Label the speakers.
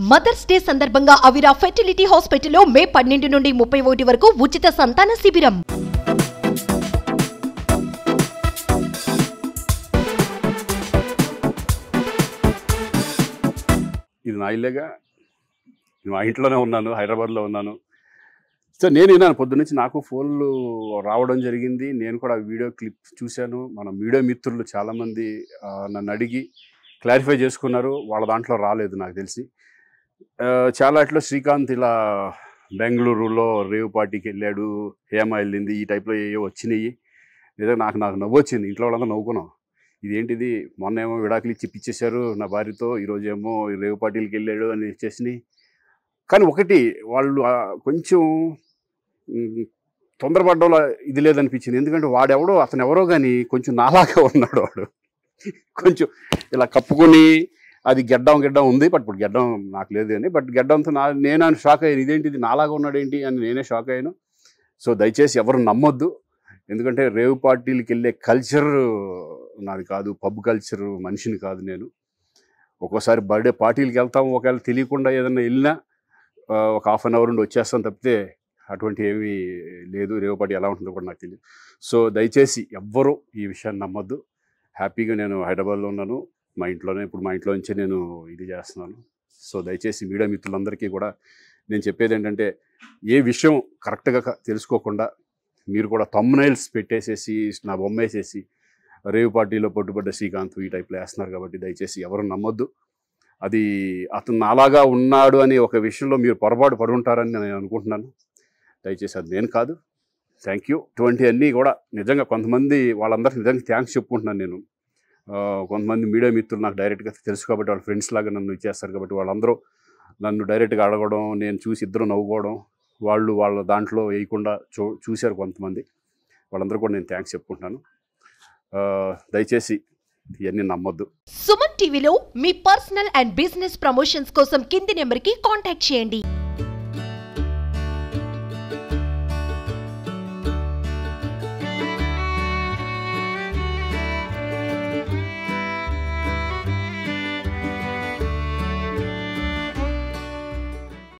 Speaker 1: Mothers day సందర్భంగా అవిరా fertility హాస్పిటల్లో మే పన్నెండు నుండి ముప్పై ఒకటి వరకు ఉచిత సంతాన శిబిరం.
Speaker 2: ఇది నా ఇల్లేగా. మా ఇంట్లోనే ఉన్నాను హైదరాబాద్లో ఉన్నాను. సో నేను విన్నాను పొద్దున్నుంచి నాకు ఫోన్లు రావడం జరిగింది. నేను కూడా వీడియో క్లిప్ చూశాను. మన మీడియా మిత్రులు చాలామంది నన్ను అడిగి క్లారిఫై చేసుకున్నారు. వాళ్ళ దాంట్లో రాలేదు నాకు తెలిసి. చాలా అట్లా శ్రీకాంత్ ఇలా బెంగళూరులో రేవు పార్టీకి వెళ్ళాడు హేమ వెళ్ళింది ఈ టైప్లో ఏవో వచ్చినాయి. నిజంగా నాకు నాకు నవ్వు వచ్చింది. ఇంట్లో వాళ్ళంతా నవ్వుకున్నాం. ఇదేంటిది? మొన్న ఏమో విడాకులు ఇచ్చి పిచ్చేశారు నా భార్యతో ఈరోజు ఏమో రేవు పార్టీలకి వెళ్ళాడు అని ఇచ్చేసినాయి కానీ ఒకటి వాళ్ళు కొంచెం తొందరపడ్డంలో ఇది లేదనిపించింది. ఎందుకంటే వాడెవడో అతను ఎవరో కానీ కొంచెం నాలాగా ఉన్నాడు వాడు. కొంచెం ఇలా కప్పుకొని అది గెడ్డం గెడ్డం ఉంది బట్ ఇప్పుడు గెడ్డం నాకు లేదు అని. బట్ గెడ్డంతో నా నేను అని షాక్ అయ్యాను. ఇదేంటిది? నాలాగా ఉన్నాడు ఏంటి అని నేనే షాక్ అయ్యాను. సో దయచేసి ఎవరు నమ్మొద్దు. ఎందుకంటే రేవ్ పార్టీలకి వెళ్ళే కల్చర్ నాది కాదు పబ్ కల్చర్ మనిషిని కాదు నేను. ఒక్కోసారి బర్త్డే పార్టీలకి వెళ్తాము ఒకవేళ తెలియకుండా ఏదైనా వెళ్ళినా ఒక హాఫ్ అన్ అవర్ నుండి వచ్చేస్తాం తప్పితే అటువంటి ఏమీ లేదు. రేవ్ పార్టీ ఎలా ఉంటుందో కూడా నాకు తెలియదు సో దయచేసి ఎవ్వరూ ఈ విషయాన్ని నమ్మొద్దు. హ్యాపీగా నేను హైదరాబాద్లో ఉన్నాను. మా ఇంట్లోనే ఇప్పుడు మా ఇంట్లో నుంచే నేను ఇది చేస్తున్నాను. సో దయచేసి మీడియా మిత్రులందరికీ కూడా నేను చెప్పేది ఏంటంటే ఏ విషయం కరెక్ట్గా తెలుసుకోకుండా మీరు కూడా తమ్నైల్స్ పెట్టేసేసి నా బొమ్మ వేసేసి రేవు పార్టీలో పట్టుబడ్డ శ్రీకాంత్ ఈ టైప్లో వేస్తున్నారు కాబట్టి దయచేసి ఎవరు నమ్మొద్దు. అది అతను నాలాగా ఉన్నాడు అనే ఒక విషయంలో మీరు పొరపాటు పడి ఉంటారని నేను అనుకుంటున్నాను. దయచేసి అది నేను కాదు. థ్యాంక్ యూ ఇటువంటివన్నీ కూడా నిజంగా కొంతమంది వాళ్ళందరికీ నిజంగా థ్యాంక్స్ చెప్పుకుంటున్నాను నేను. కొంతమంది మీడియా మిత్రులు నాకు డైరెక్ట్గా తెలుసు కాబట్టి వాళ్ళ ఫ్రెండ్స్ లాగా నన్ను ఇచ్చేస్తారు కాబట్టి వాళ్ళందరూ నన్ను డైరెక్ట్గా అడగడం నేను చూసి ఇద్దరు నవ్వుకోవడం వాళ్ళు వాళ్ళ దాంట్లో వేయకుండా చూ చూశారు కొంతమంది. వాళ్ళందరూ కూడా నేను థ్యాంక్స్ చెప్పుకుంటున్నాను. దయచేసి ఇవన్నీ నమ్మొద్దు.
Speaker 1: సుమన్ టీవీలో మీ పర్సనల్ అండ్ బిజినెస్ ప్రమోషన్స్ కోసం కింది నెంబర్కి కాంటాక్ట్ చేయండి.